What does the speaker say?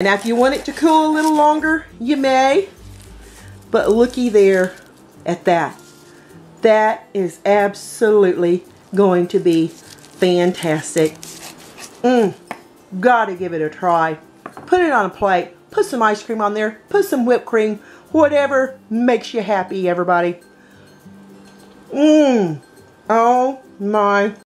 Now if you want it to cool a little longer, you may. But looky there at that. That is absolutely going to be fantastic. Mmm, gotta give it a try. Put it on a plate, put some ice cream on there, put some whipped cream, whatever makes you happy, everybody. Mmm, oh my